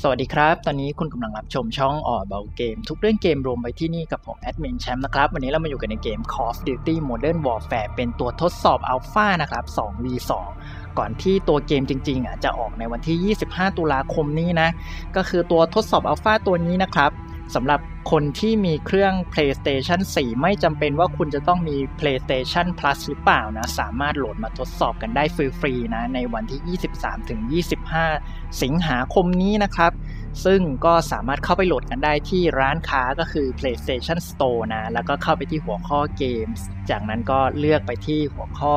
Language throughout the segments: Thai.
สวัสดีครับ ตอนนี้คุณกำลังรับชมช่องอ่อเบาเกม ทุกเรื่องเกมรวมไว้ที่นี่กับผมแอดมินแชมป์นะครับ วันนี้เรามาอยู่กันในเกม Call of Duty Modern Warfare เป็นตัวทดสอบอัลฟานะครับ 2v2 ก่อนที่ตัวเกมจริงๆอะจะออกในวันที่ 25 ตุลาคมนี้นะ ก็คือตัวทดสอบอัลฟาตัวนี้นะครับ สำหรับคนที่มีเครื่อง PlayStation 4 ไม่จำเป็นว่าคุณจะต้องมี PlayStation Plus หรือเปล่านะ สามารถโหลดมาทดสอบกันได้ฟรีๆนะ ในวันที่ 23ถึง25 สิงหาคมนี้นะครับ ซึ่งก็สามารถเข้าไปโหลดกันได้ที่ร้านค้าก็คือ PlayStation Store นะ แล้วก็เข้าไปที่หัวข้อเกมจากนั้นก็เลือกไปที่หัวข้อ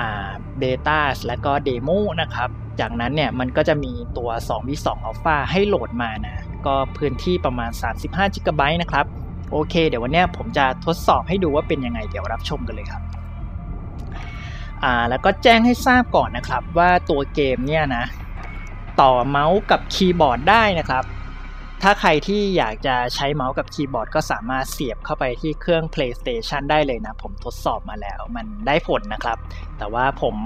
อ่า Beta และก็ Demo นะครับ จากนั้นเนี่ยมันก็จะมีตัว 2v2 Alpha ให้โหลดมานะ ก็พื้นที่ประมาณ 35 g b นะครับ โอเค เดี๋ยววันนี้ผมจะทดสอบให้ดูว่าเป็นยังไง เดี๋ยวรับชมกันเลยครับอ่าแล้วก็แจ้งให้ทราบก่อนนะครับว่าตัวเกมเนี่ยนะ ต่อเมาส์กับคีย์บอร์ดได้นะครับ ถ้าใครที่อยากจะใช้เมาส์กับคีย์บอร์ด ก็สามารถเสียบเข้าไปที่เครื่อง PlayStation ได้เลยนะ ผมทดสอบมาแล้วมันได้ผลนะครับ แต่ว่าผม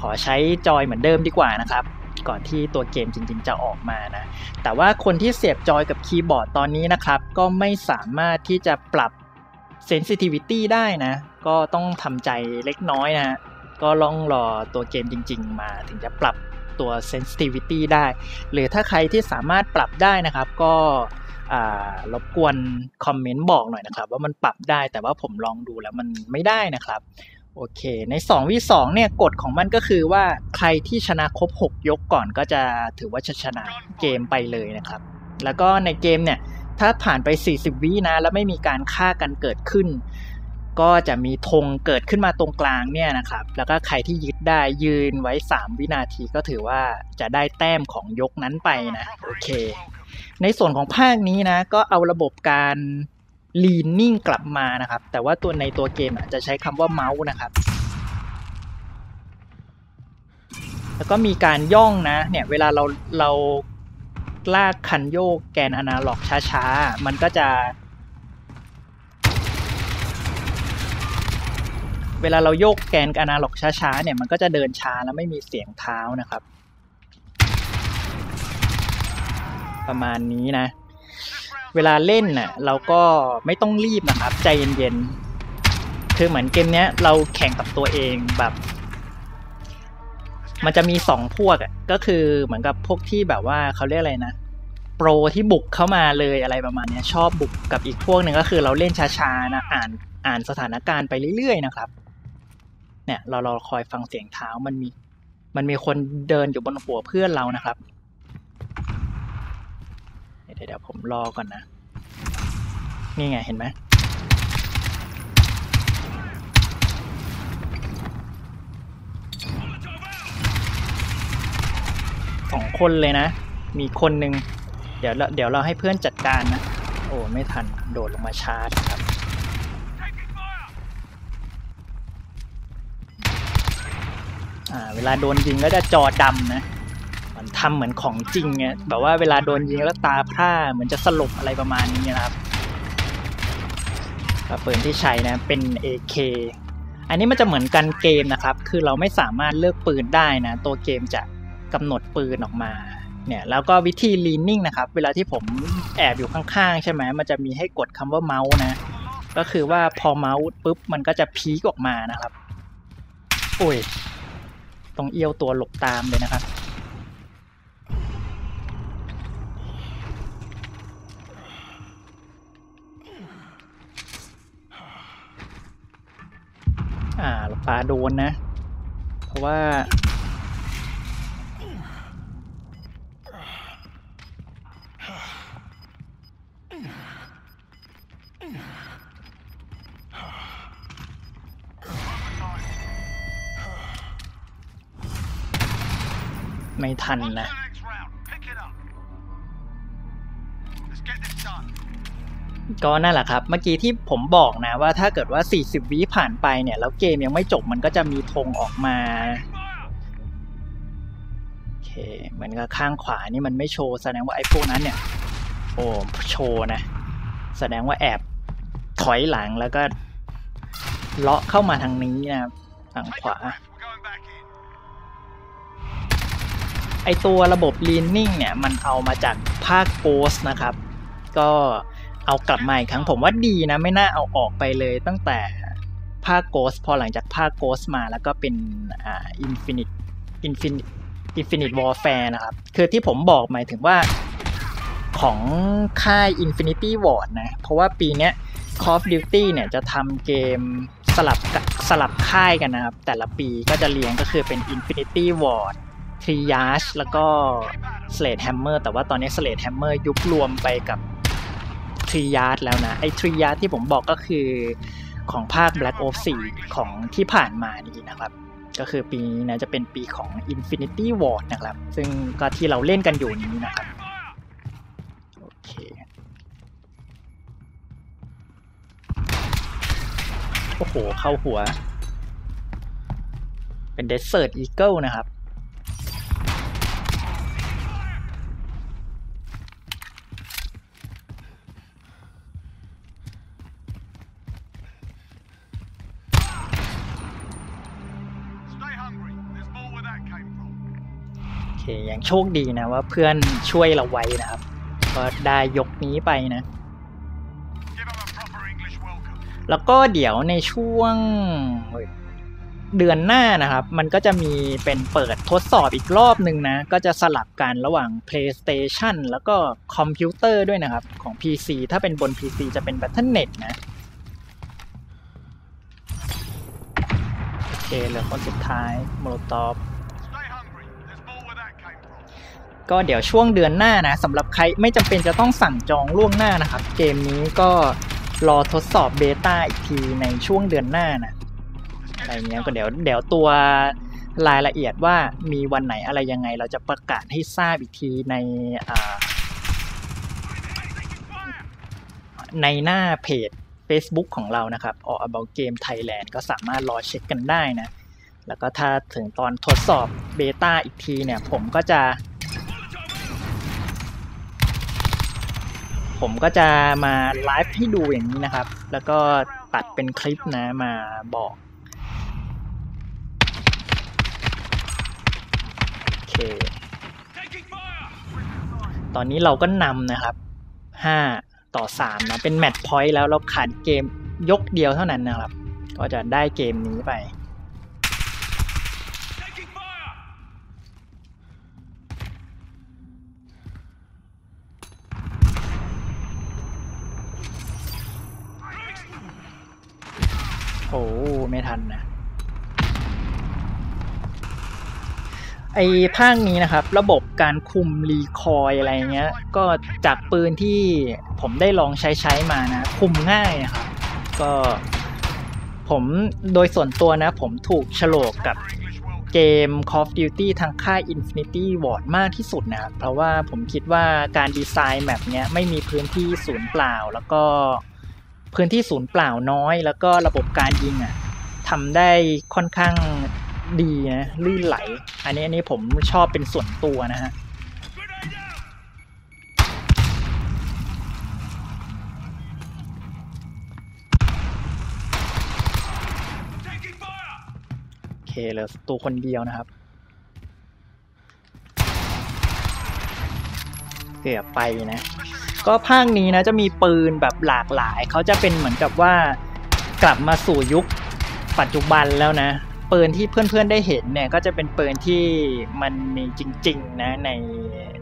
ขอใช้จอยเหมือนเดิมดีกว่านะครับ ก่อนที่ตัวเกมจริงๆจะออกมานะ แต่ว่าคนที่เสียบจอยกับคีย์บอร์ดตอนนี้นะครับ ก็ไม่สามารถที่จะปรับ sensitivity ได้นะ ก็ต้องทำใจเล็กน้อยนะ ก็ลองรอตัวเกมจริง ๆ มาถึงจะปรับตัว sensitivity ได้ หรือถ้าใครที่สามารถปรับได้นะครับ ก็รบกวนคอมเมนต์บอกหน่อยนะครับ ว่ามันปรับได้แต่ว่าผมลองดูแล้วมันไม่ได้นะครับ โอเค ใน2 v 2เนี่ยกฎของมันก็คือว่าใครที่ชนะครบ 6 ยกก่อนก็จะถือว่าชนะเกมไปเลยนะครับ แล้วก็ในเกมเนี่ย ถ้าผ่านไป 40 วินะ แล้วไม่มีการฆ่ากันเกิดขึ้น ก็จะมีธงเกิดขึ้นมาตรงกลางเนี่ยนะครับ แล้วก็ใครที่ยึดได้ยืนไว้ 3 วินาทีก็ถือว่าจะได้แต้มของยกนั้นไปนะ โอเค ในส่วนของภาคนี้นะ ก็เอาระบบการ ลีนนิ่งกลับมานะครับ แต่ว่าตัวในตัวเกมจะใช้คำว่าเมาส์นะครับ แล้วก็มีการย่องนะ เนี่ยเวลาเราเราลากคันโยกแกนอนาล็อกช้าๆ มันก็จะ เวลาเราโยกแกนอนาล็อกช้าๆ เนี่ยมันก็จะเดินช้าแล้วไม่มีเสียงเท้านะครับ ประมาณนี้นะ เวลาเล่นน่ะเราก็ไม่ต้องรีบนะครับ ใจเย็นๆ คือเหมือนเกมเนี้ยเราแข่งกับตัวเองแบบ มันจะมีสองพวกอะก็คือเหมือนกับพวกที่แบบว่าเขาเรียกอะไรนะโปรที่บุกเข้ามาเลยอะไรประมาณนี้ชอบบุกกับอีกพวกหนึ่งก็คือเราเล่นช้าๆนะอ่านอ่านสถานการณ์ไปเรื่อยๆนะครับ เนี่ยเราเราคอยฟังเสียงเท้ามันมี มันมีคนเดินอยู่บนหัวเพื่อนเรานะครับ เดี๋ยวผมรอก่อนนะ นี่ไงเห็นไหมสองคนเลยนะ มีคนหนึ่งเดี๋ยวเราเดี๋ยวเราให้เพื่อนจัดการนะ โอ้ไม่ทันโดดลงมาชาร์จครับอ่าเวลาโดนยิงก็จะจอดำนะ มันทำเหมือนของจริงไงแบบว่าเวลาโดนยิงแล้วตาพร่าเหมือนจะสลบอะไรประมาณนี้นะครับปืนที่ใช้นะเป็น AK อันนี้มันจะเหมือนกันเกมนะครับ คือเราไม่สามารถเลือกปืนได้นะ ตัวเกมจะกำหนดปืนออกมา เนี่ยแล้วก็วิธี leaning นะครับ เวลาที่ผมแอบอยู่ข้างๆ ใช่ไหมมันจะมีให้กดคำว่าเมาส์นะ ก็คือว่าพอเมาส์ปุ๊บมันก็จะพีกออกมานะครับ โอ้ยต้องเอี้ยวตัวหลบตามเลยนะครับ อ่าปลาโดนนะ เพราะว่า ไม่ทันนะ ก็นั่นแหละครับเมื่อกี้ที่ผมบอกนะว่าถ้าเกิดว่า 40 วิผ่านไปเนี่ย แล้วเกมยังไม่จบมันก็จะมีธงออกมาโอเคเหมือนกับข้างขวานี่มันไม่โชว์แสดงว่าไอ้พวกนั้นเนี่ย โอ้โชว์นะ แสดงว่าแอบถอยหลังแล้วก็เลาะเข้ามาทางนี้นะฝั่งขวาไอตัวระบบ leaning เนี่ย มันเอามาจากภาค Ghost นะครับ ก็ เอากลับมาอีกครั้งผมว่าดีนะ ไม่น่าเอาออกไปเลยตั้งแต่ภาค Ghost พอหลังจากภาค Ghost มาแล้วก็เป็นอ่า Infinite Infinite Infinite Warfare นะครับ คือที่ผมบอกหมายถึงว่าของค่าย Infinity Ward นะ เพราะว่าปีเนี้ย Call of Duty เนี่ยจะทำเกมสลับสลับค่ายกันนะครับ แต่ละปีก็จะเรียงก็คือเป็น Infinity Ward Triage แล้วก็ Slate Hammer แต่ว่าตอนนี้ Slate Hammer ยุบรวมไปกับ Triage แล้วนะ ไอ้ Triage ที่ผมบอกก็คือของภาค Black Ops 4 ของที่ผ่านมานี้นะครับ ก็คือปีนี้นะจะเป็นปีของ Infinity Ward นะครับ ซึ่งก็ที่เราเล่นกันอยู่นี้นะครับ โอเคโอ้โห เข้าหัว เป็น Desert Eagle นะครับ โอเคยังโชคดีนะว่าเพื่อนช่วยเราไว้นะครับ ก็ได้ยกนี้ไปนะ แล้วก็เดี๋ยวในช่วงเดือนหน้านะครับ มันก็จะมีเป็นเปิดทดสอบอีกรอบหนึ่งนะ ก็จะสลับกันระหว่าง PlayStation แล้วก็คอมพิวเตอร์ด้วยนะครับ ของ PC ถ้าเป็นบน PC จะเป็น Battle.net นะโอเคเหลือคนสุดท้าย Molotov ก็เดี๋ยวช่วงเดือนหน้านะสำหรับใครไม่จำเป็นจะต้องสั่งจองล่วงหน้านะครับ เกมนี้ก็รอทดสอบ beta อีกทีในช่วงเดือนหน้านะอะไรเงี้ยก็เดี๋ยวเดี๋ยวตัวรายละเอียดว่ามีวันไหนอะไรยังไง เราจะประกาศให้ทราบอีกทีในในหน้าเพจ Facebook ของเรานะครับ All About Game Thailand ก็สามารถรอเช็คกันได้นะ แล้วก็ถ้าถึงตอนทดสอบ beta อีกทีเนี่ย ผมก็จะ ผมก็จะมาไลฟ์ให้ดูอย่างนี้นะครับ แล้วก็ตัดเป็นคลิปนะมาบอก โอเค ตอนนี้เราก็นำนะครับ 5 ต่อ 3 นะ เป็นแมตช์พอยต์แล้วเราขาดเกมยกเดียวเท่านั้นนะครับ ก็จะได้เกมนี้ไป โอ้ไม่ทันนะ ไอ้ภาคนี้นะครับ ระบบการคุมรีคอยอะไรเงี้ย ก็จากปืนที่ผมได้ลองใช้ใช้มานะ คุมง่ายนะครับ ก็ผมโดยส่วนตัวนะ ผมถูกฉลกกับเกม Call of Duty ทางค่าย Infinity Ward มากที่สุดนะครับ เพราะว่าผมคิดว่าการดีไซน์แบบเนี้ยไม่มีพื้นที่ศูนย์เปล่า แล้วก็ พื้นที่ศูนย์เปล่าน้อย แล้วก็ระบบการยิงอะทำได้ค่อนข้างดีนะลื่นไหล อันนี้อันนี้ผมชอบเป็นส่วนตัวนะฮะโอเคเหลือตัวคนเดียวนะครับ เกือบไปนะ ก็ภาคนี้นะจะมีปืนแบบหลากหลาย เขาจะเป็นเหมือนกับว่ากลับมาสู่ยุคปัจจุบันแล้วนะ ปืนที่เพื่อนๆได้เห็นเนี่ยก็จะเป็นปืนที่มันมีจริงๆนะใน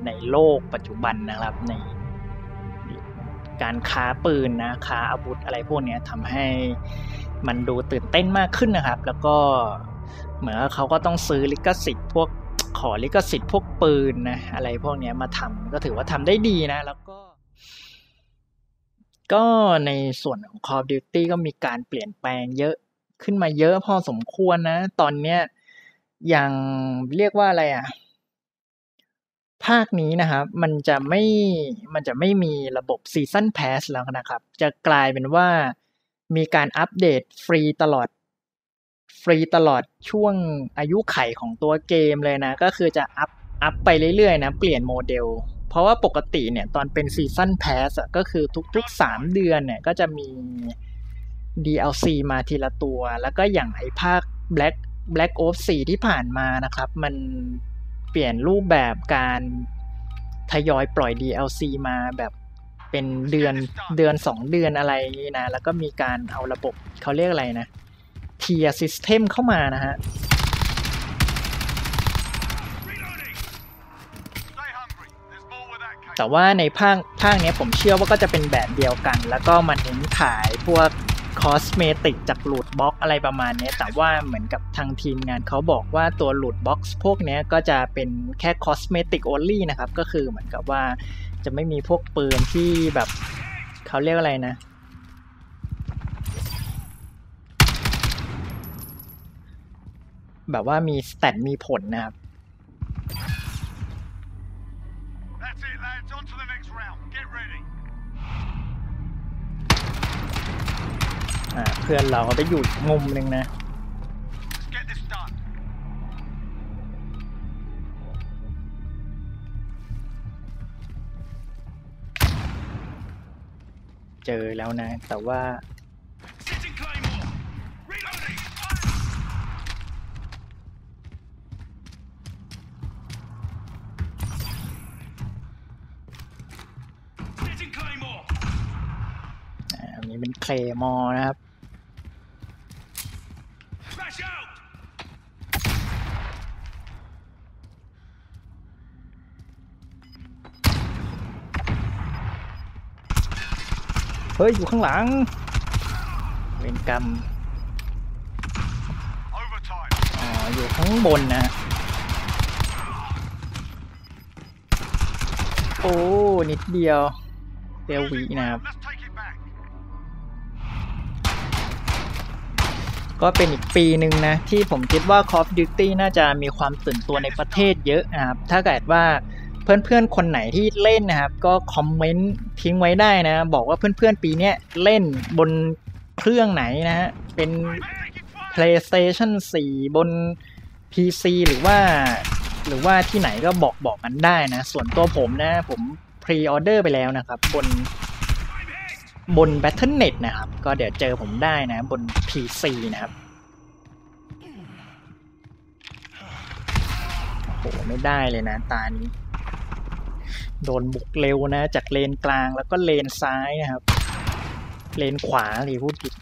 ในโลกปัจจุบันนะครับในการค้าปืนนะค้าอาวุธอะไรพวกนี้ทำให้มันดูตื่นเต้นมากขึ้นนะครับ แล้วก็เหมือนเขาก็ต้องซื้อลิขสิทธิ์พวกขอลิขสิทธิ์พวกปืนนะอะไรพวกนี้มาทำก็ถือว่าทำได้ดีนะ แล้วก็ ก็ในส่วนของ Call of Duty ก็มีการเปลี่ยนแปลงเยอะขึ้นมาเยอะพอสมควรนะ ตอนเนี้ยยังเรียกว่าอะไรอะ ภาคนี้นะครับ มันจะไม่มันจะไม่มีระบบ season pass แล้วนะครับ จะกลายเป็นว่ามีการอัปเดตฟรีตลอด ฟรีตลอดช่วงอายุไขของตัวเกมเลยนะ ก็คือจะอัพอัพไปเรื่อยๆนะ เปลี่ยนโมเดล เพราะว่าปกติเนี่ยตอนเป็นซีซั o นแพสก็คือทุกๆ 3 เดือนเนี่ยก็จะมี DLC มาทีละตัว แล้วก็อย่างไอภาค Black Black Ops 4 ที่ผ่านมานะครับ มันฟปลี่ยนรูปแบบการทยอยปล่อย DLC มาแบบเป็นเดือนเดือนสองเดือนอะไรนี้นะ แล้วก็มีการเอาระบบเขาเรียกอะไรนะ Tier System เข้ามานะฮะ แต่ว่าในภาคภาคนี้ผมเชื่อว่าก็จะเป็นแบบเดียวกัน แล้วก็มันเน้นขายพวก cosmetic จาก loot box อะไรประมาณนี้แต่ว่าเหมือนกับทางทีมงานเขาบอกว่าตัว loot box พวกนี้ก็จะเป็นแค่ cosmetic only นะครับ ก็คือเหมือนกับว่าจะไม่มีพวกปืนที่แบบเขาเรียกอะไรนะ แบบว่ามีสแตทมีผลนะครับ เพื่อนเราไปอยู่มุมหนึ่งนะเจอแล้วนะ แต่ว่า อันนี้เป็นเคลมอนะครับ เฮ้ย อยู่ข้างหลัง เวนกรรมอ๋ออยู่ข้างบนนะ โอ้ นิดเดียวเดลวี Losing นะครับ ก็เป็นอีกปีหนึ่งนะ ที่ผมคิดว่า Call of Duty น่าจะมีความตื่นตัวในประเทศเยอะนะครับ ถ้าเกิดว่า เพื่อนๆคนไหนที่เล่นนะครับ ก็คอมเมนต์ทิ้งไว้ได้นะ บอกว่าเพื่อนๆปีเนี้ยเล่นบนเครื่องไหนนะฮะเป็น PlayStation 4 บน PC หรือว่า หรือว่าที่ไหนก็บอกบอกกันได้นะ ส่วนตัวผมนะ ผมพรีออเดอร์ไปแล้วนะครับ บนบน Battle.net นะครับ ก็เดี๋ยวเจอผมได้นะ บน PC นะครับโอ้โหไม่ได้เลยนะ ตานี้ โดนบุกเร็วนะ จากเลนกลางแล้วก็เลนซ้ายนะครับ เลนขวาหรือพูดผิด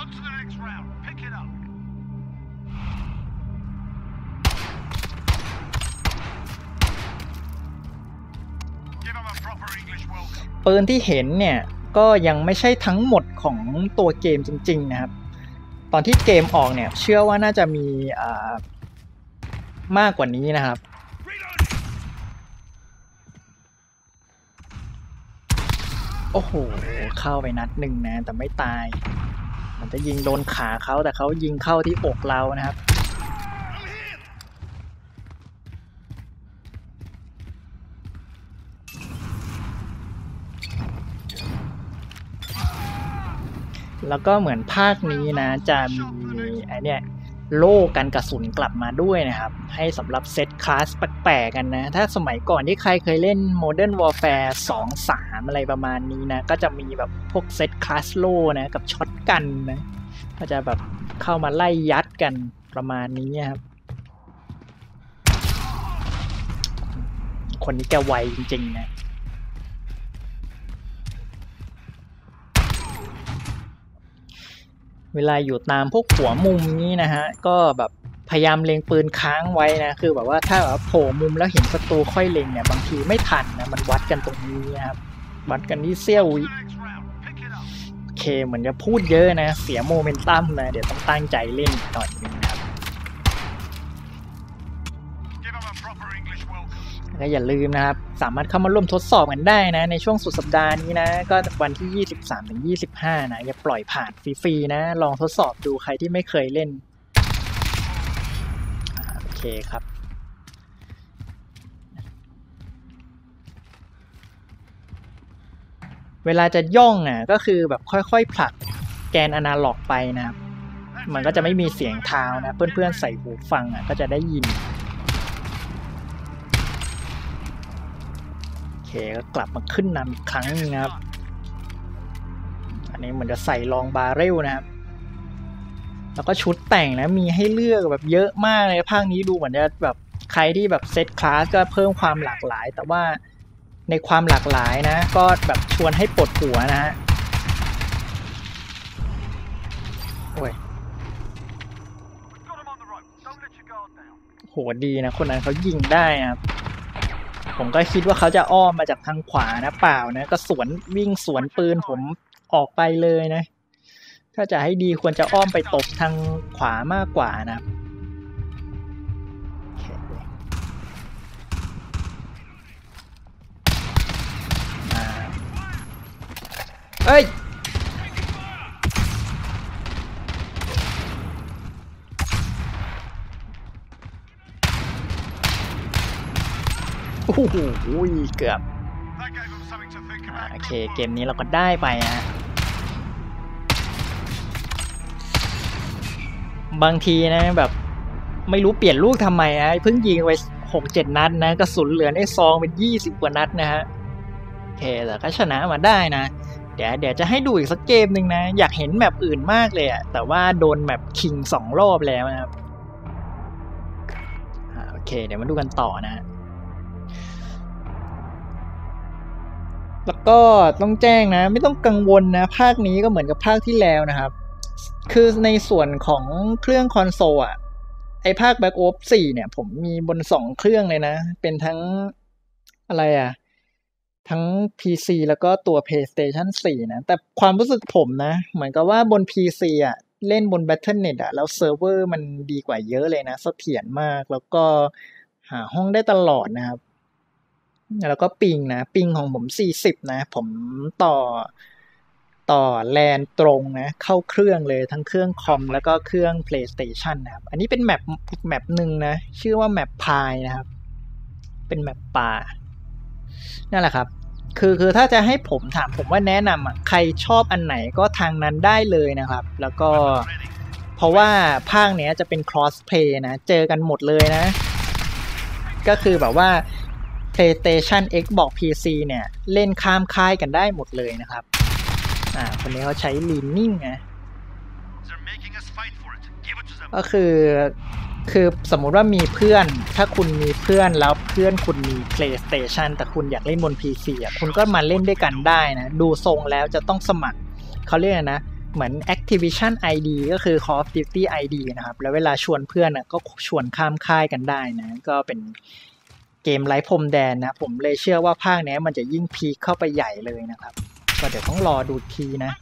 On to the next round. Pick it up. Give them a proper English welcome. ปืนที่เห็นเนี่ยก็ยังไม่ใช่ทั้งหมดของตัวเกมจริง ๆ นะครับ ตอนที่เกมออกเนี่ย เชื่อว่าน่าจะมีมากกว่านี้นะครับ โอ้โห เข้าไปนัดหนึ่งนะ แต่ไม่ตาย มันจะยิงโดนขาเขาแต่เขายิงเข้าที่อกเรานะครับ แล้วก็เหมือนภาคนี้นะ จะมีไอเนี่ยโล่กันกระสุนกลับมาด้วยนะครับ ให้สำหรับเซตคลาสแปลกๆกันนะ ถ้าสมัยก่อนที่ใครเคยเล่น Modern Warfare 2 3 อะไรประมาณนี้นะ ก็จะมีแบบพวกเซตคลาสโล่นะ กับช็อตกันนะ ก็จะแบบเข้ามาไล่ยัดกันประมาณนี้ครับ คนนี้แกไวจริงๆนะ เวลาอยู่ตามพวกหัวมุมนี้นะฮะ ก็แบบพยายามเล็งปืนค้างไว้นะ คือแบบว่าถ้าแบบโผล่มุมแล้วเห็นศัตรูค่อยเล็งเนี่ยบางทีไม่ทันนะ มันวัดกันตรงนี้นะครับ วัดกันที่เซี่ยววิโอเคเหมือนจะพูดเยอะนะ เสียโมเมนตัมนะ เดี๋ยวต้องตั้งใจเล่นหน่อยนึงนะครับแล้วก็อย่าลืมนะครับ สามารถเข้ามาร่วมทดสอบกันได้นะ ในช่วงสุดสัปดาห์นี้นะ ก็วันที่ 23ถึง25 นะ อย่าปล่อยผ่านฟรีๆนะ ลองทดสอบดูใครที่ไม่เคยเล่นอโอเคครับ เวลาจะย่องอะก็คือแบบค่อยๆผลักแกนอนาล็อกไปนะครับ มันก็จะไม่มีเสียงเท้านะ เพื่อนๆใส่หูฟังอะก็จะได้ยิน โอเค ก็กลับมาขึ้นนำอีกครั้งนึงนะครับ อันนี่เหมือนจะใส่รองบาเรลนะครับ แล้วก็ชุดแต่งนะมีให้เลือกแบบเยอะมากเลยภาคนี้ดูเหมือนจะแบบใครที่แบบเซตคลาสก็เพิ่มความหลากหลาย แต่ว่าในความหลากหลายนะ ก็แบบชวนให้ปวดหัวนะฮะโอ้ยโหดีนะ คนนั้นเขายิงได้นะครับ ผมก็คิดว่าเขาจะอ้อมมาจากทางขวานะเปล่านะ ก็สวนวิ่งสวนปืนผมออกไปเลยนะ ถ้าจะให้ดีควรจะอ้อมไปตบทางขวามากกว่านะเคมาเอ้ย โอ้โหเกือบ โอเค เกมนี้เราก็ได้ไปฮะบางทีนะแบบ ไม่รู้เปลี่ยนลูกทำไมนะเพิ่งยิงไปหกเจ็ดนัดนะกระสุนเหลือในซองเป็นยี่สิบกว่านัดนะฮะโอเคแต่ก็ชนะมาได้นะ เดี๋ยวเดี๋ยวจะให้ดูอีกสักเกมหนึ่งนะ อยากเห็นแมปอื่นมากเลยอะแต่ว่าโดนแมปคิงสองรอบแล้วนะครับโอเค เดี๋ยวมาดูกันต่อนะฮะ แล้วก็ต้องแจ้งนะ ไม่ต้องกังวลนะ ภาคนี้ก็เหมือนกับภาคที่แล้วนะครับ คือในส่วนของเครื่องคอนโซลอะไอภาค Back Ops 4เนี่ย ผมมีบนสองเครื่องเลยนะ เป็นทั้งอะไรอะทั้ง PC แล้วก็ตัว PlayStation 4 นะ แต่ความรู้สึกผมนะ เหมือนกับว่าบน PC อะ เล่นบน Battle.net อะ แล้วเซิร์ฟเวอร์มันดีกว่าเยอะเลยนะเสถียรมาก แล้วก็หาห้องได้ตลอดนะครับ แล้วก็ ping นะ ping ของผม40นะ ผมต่อต่อแลนตรงนะ เข้าเครื่องเลยทั้งเครื่องคอมแล้วก็เครื่อง PlayStation นะครับ อันนี้เป็น map อีก map หนึ่งนะ ชื่อว่า map Pine นะครับ เป็น map ป่า นั่นแหละครับ คือคือถ้าจะให้ผมถามผมว่าแนะนำอะใครชอบอันไหนก็ทางนั้นได้เลยนะครับ แล้วก็เพราะว่าภาคเนี้ยจะเป็น cross play นะ เจอกันหมดเลยนะ ก็คือแบบว่า PlayStation Xbox PC เนี่ย เล่นข้ามค่ายกันได้หมดเลยนะครับ อ่า คนนี้เขาใช้ Leaning นะก็คือคือสมมุติว่ามีเพื่อน ถ้าคุณมีเพื่อนแล้วเพื่อนคุณมี PlayStation แต่คุณอยากเล่นบน PC อะคุณก็มาเล่นด้วยกันได้นะ ดูทรงแล้วจะต้องสมัครเขาเรียกนะ เหมือน Activision ID ก็คือ Call of Duty ID นะครับ แล้วเวลาชวนเพื่อนอะก็ชวนข้ามค่ายกันได้นะ ก็เป็น เกมไร้พรมแดนนะผมเลยเชื่อว่าภาคนี้มันจะยิ่งพีคเข้าไปใหญ่เลยนะครับ ก็เดี๋ยวต้องรอดูทีนะ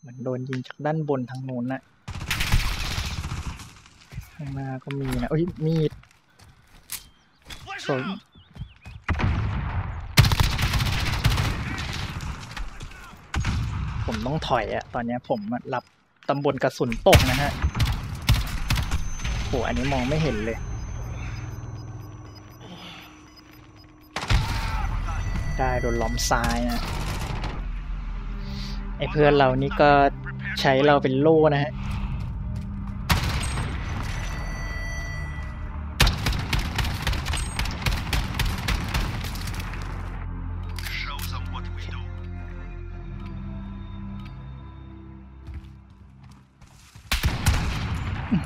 เหมือนโดนยิงจากด้านบนทางนู้นนะข้างหน้าก็มีนะเอ้ยมีด Flash Sorry. it out. ผมต้องถอยอะตอนนี้ผมรับตำบลกระสุนตกนะฮะโหอันนี้มองไม่เห็นเลย ได้โดนล้อมซ้ายนะไอ้เพื่อนเรานี่ก็ใช้เราเป็นโล่นะฮะ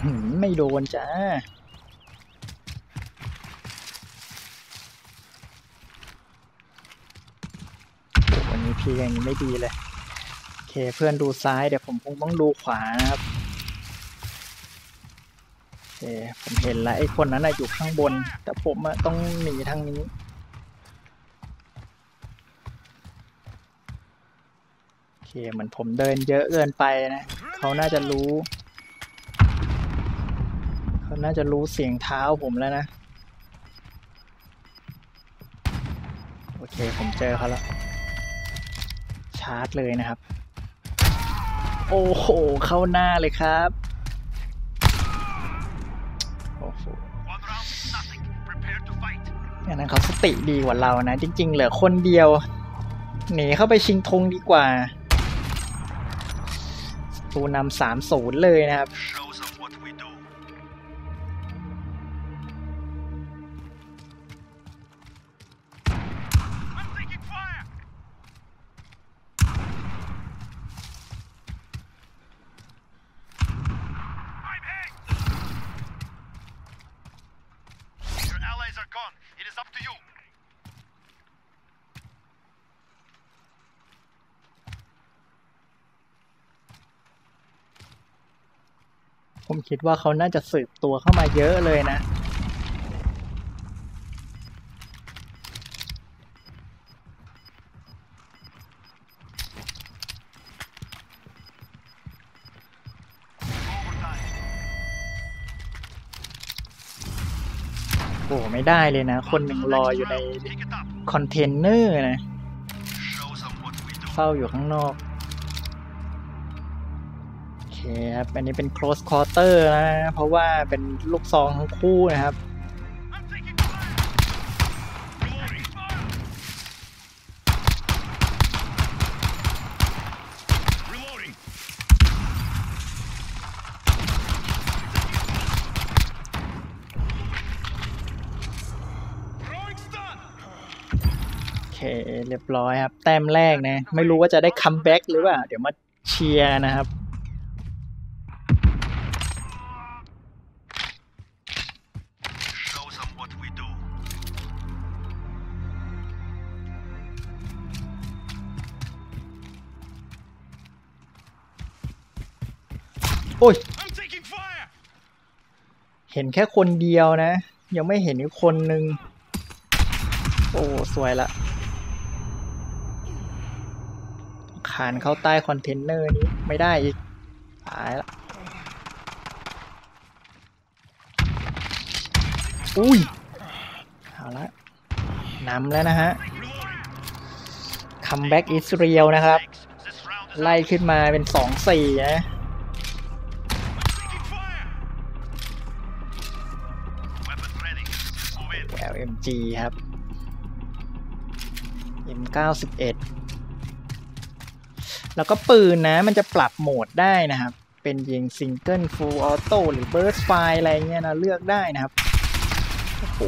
หือไม่โดนจ้า ดีอย่างนี้ไม่ดีเลย โอเคเพื่อนดูซ้ายเดี๋ยวผมคงต้องดูขวานะครับโอเคผมเห็นแล้วไอ้คนนั้นอยู่ข้างบน แต่ผมต้องหนีทางนี้โอเคเหมือนผมเดินเยอะเกินไปนะเขาน่าจะรู้เขาน่าจะรู้เสียงเท้าผมแล้วนะโอเค ผมเจอเขาแล้วาร์จเลยนะครับ โอ้โห เข้าหน้าเลยครับโอ้โหอันนั้นเขาสติดีกว่าเรานะ จริง ๆ เหลือคนเดียว หนีเข้าไปชิงธงดีกว่าตูนำสามศูนย์เลยนะครับ ผมคิดว่าเขาน่าจะสืบตัวเข้ามาเยอะเลยนะ โอ้ไม่ได้เลยนะ คนหนึ่งรออยู่ในคอนเทนเนอร์นะเฝ้าอยู่ข้างนอก คครับ อันนี้เป็น close quarter นะ เพราะว่าเป็นลูกซองทั้งคู่นะครับ โอเค เรียบร้อยครับ แต้มแรกนะ ไม่รู้ว่าจะได้คัมแบ็กหรือเปล่า เดี๋ยวมาเชียร์นะครับ อ้ย I'm taking fire. เห็นแค่คนเดียวนะ ยังไม่เห็นอีกคนนึง โอ้ สวยละขานเข้าใต้คอนเทนเนอร์นี้ ไม่ได้อีก ตายละ อุ้ย เอาละนำแล้วนะฮะ Reloading. comeback is real นะครับ Thanks. This round is ไล่ขึ้นมาเป็นสองสี่นะ MG ครับ M91 แล้วก็ปืนนะมันจะปรับโหมดได้นะครับ เป็นยิง single full auto หรือ burst fire อะไรเงี้ยนะเลือกได้นะครับ โอ้โห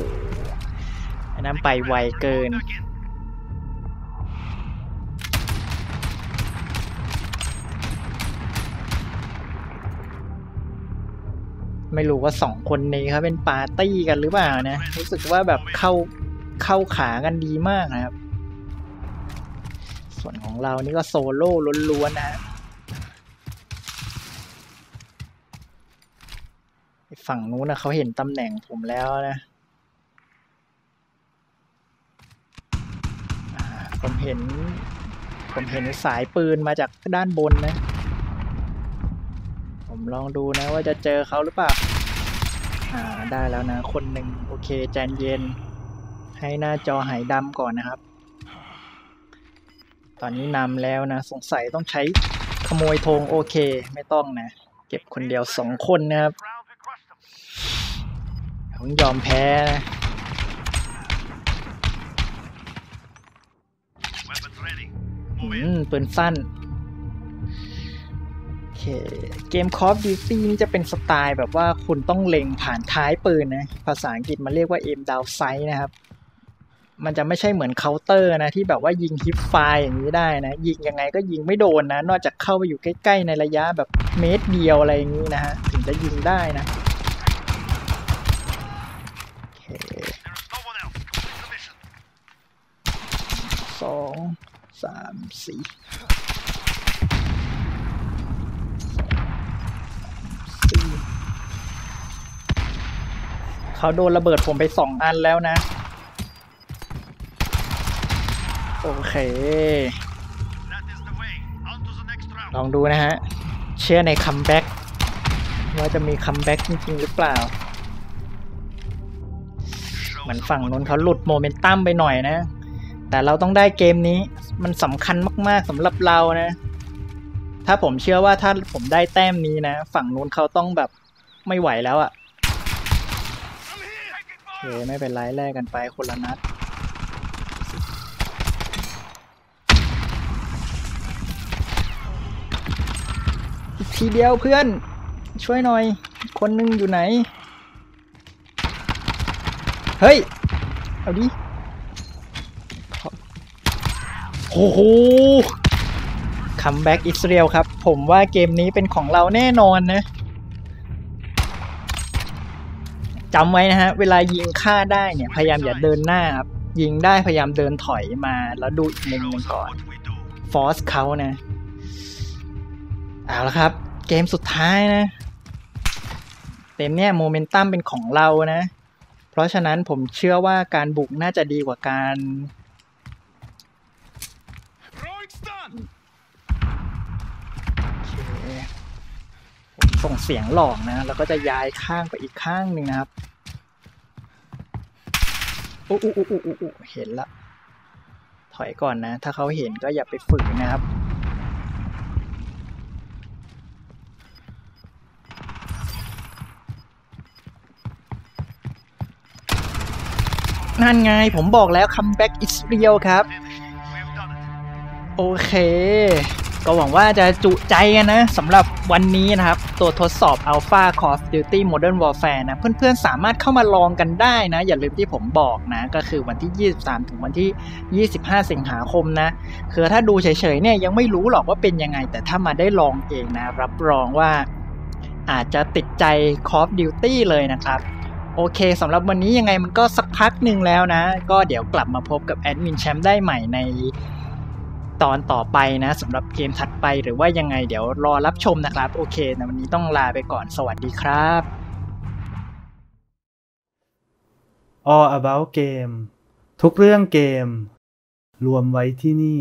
อันนั้นไปไวเกิน ไม่รู้ว่าสองคนนี้เขาเป็นปาร์ตี้กันหรือเปล่านะ รู้สึกว่าแบบเข้าเข้าขากันดีมากนะครับ ส่วนของเรานี่ก็โซโล่ล้วนๆนะฝั่งนู้นนะเขาเห็นตำแหน่งผมแล้วนะผมเห็น ผมเห็นสายปืนมาจากด้านบนนะ ลองดูนะว่าจะเจอเขาหรือเปล่า อ่าได้แล้วนะ คนหนึ่งโอเคใจเย็น ให้หน้าจอหายดำก่อนนะครับ ตอนนี้นำแล้วนะ สงสัยต้องใช้ขโมยธงโอเค ไม่ต้องนะ เก็บคนเดียวสองคนนะครับผมยอมแพ้นะอืมปืนสั้น เกม Call of Duty นี่จะเป็นสไตล์แบบว่าคุณต้องเล็งผ่านท้ายปืนนะ ภาษาอังกฤษมันเรียกว่า aim down sight นะครับ มันจะไม่ใช่เหมือนเคาน์เตอร์นะ ที่แบบว่ายิงฮิปไฟอย่างนี้ได้นะ ยิงยังไงก็ยิงไม่โดนนะ นอกจากเข้าไปอยู่ใกล้ ๆ ในระยะแบบเมตรเดียวอะไรอย่างนี้นะฮะถึงจะยิงได้นะสองสามสี่ เขาโดนระเบิดผมไปสองอันแล้วนะ โอเค ลองดูนะฮะ เชื่อใน comeback ว่าจะมี comeback จริงๆหรือเปล่า เหมือนฝั่งนู้นเขาหลุดโมเมนตัมไปหน่อยนะ แต่เราต้องได้เกมนี้ มันสำคัญมากๆสำหรับเรานะ ถ้าผมเชื่อว่าถ้าผมได้แต้มนี้นะ ฝั่งนู้นเขาต้องแบบไม่ไหวแล้วอะ่ะ I'm here. Taking โอ เคไม่เป็นไรแลกกันไปคนละนัด อีกทีเดียวเพื่อน ช่วยหน่อย คนหนึ่งอยู่ไหน เฮ้ย เอาดิโอ้โห comeback is real ครับ ผมว่าเกมนี้เป็นของเราแน่นอนนะ จำไว้นะฮะ เวลายิงฆ่าได้เนี่ย พยายามอย่าเดินหน้าครับ ยิงได้พยายามเดินถอยมาแล้วดูอีกมุมหนึ่งก่อน ฟอสเขานะ เอาละครับ เกมสุดท้ายนะ เต็มเนี่ยโมเมนตัมเป็นของเรานะ เพราะฉะนั้นผมเชื่อว่าการบุกน่าจะดีกว่าการ Throwing stun. โอเคผม ส่งเสียงหลอกนะ แล้วก็จะย้ายข้างไปอีกข้างหนึ่งนะครับอู้อู้อู้อู้อู้อู้เห็นละ ถอยก่อนนะ ถ้าเขาเห็นก็อย่าไปฝืนนะครับ นั่นไงผมบอกแล้ว comeback is real ครับ โอเค ก็หวังว่าจะจุใจกันนะสำหรับวันนี้นะครับ ตัวทดสอบ Alpha Call of Duty Modern Warfare นะ เพื่อนๆสามารถเข้ามาลองกันได้นะ อย่าลืมที่ผมบอกนะ ก็คือวันที่ 23 ถึงวันที่ 25 สิงหาคมนะ คือถ้าดูเฉยๆเนี่ยยังไม่รู้หรอกว่าเป็นยังไง แต่ถ้ามาได้ลองเองนะ รับรองว่าอาจจะติดใจ Call of Duty เลยนะครับโอเคสำหรับวันนี้ยังไงมันก็สักพักหนึ่งแล้วนะ ก็เดี๋ยวกลับมาพบกับแอดมินแชมป์ได้ใหม่ใน ตอนต่อไปนะสำหรับเกมถัดไปหรือว่ายังไงเดี๋ยวรอรับชมนะครับ โอเคนะวันนี้ต้องลาไปก่อนสวัสดีครับ All About Game ทุกเรื่องเกม รวมไว้ที่นี่